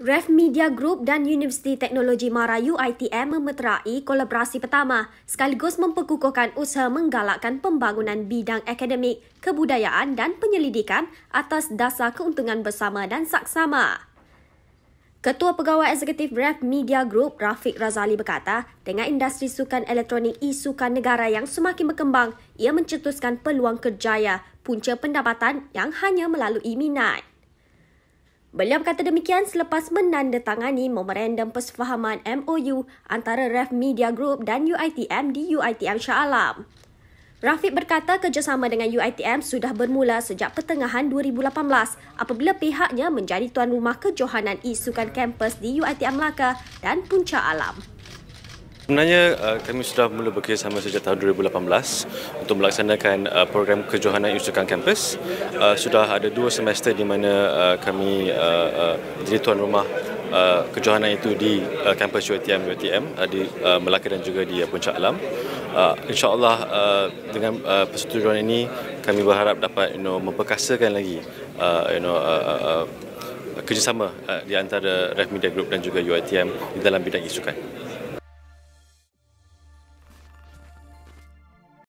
Ref Media Group dan Universiti Teknologi Mara UITM memeterai kolaborasi pertama sekaligus memperkukuhkan usaha menggalakkan pembangunan bidang akademik, kebudayaan dan penyelidikan atas dasar keuntungan bersama dan saksama. Ketua Pegawai Eksekutif Ref Media Group, Rafiq Razali berkata, dengan industri sukan elektronik e-sukan negara yang semakin berkembang, ia mencetuskan peluang kerjaya punca pendapatan yang hanya melalui minat. Beliau berkata demikian selepas menandatangani memorandum persefahaman MOU antara Ref Media Group dan UITM di UITM Shah Alam. Rafiq berkata kerjasama dengan UITM sudah bermula sejak pertengahan 2018 apabila pihaknya menjadi tuan rumah kejohanan e-sukan kampus di UITM Melaka dan Puncak Alam. Sebenarnya uh, kami sudah mula bekerjasama sejak tahun 2018 untuk melaksanakan uh, program kejohanan Institut Kampus. Uh, sudah ada dua semester di mana kami menjadi tuan rumah kejohanan itu di kampus UiTM UiTM di Melaka dan juga di Puncak Alam. InsyaAllah dengan persetujuan ini kami berharap dapat you know, memperkasakan lagi you know, kerjasama di antara Ref Media Group dan juga UiTM di dalam bidang isukan.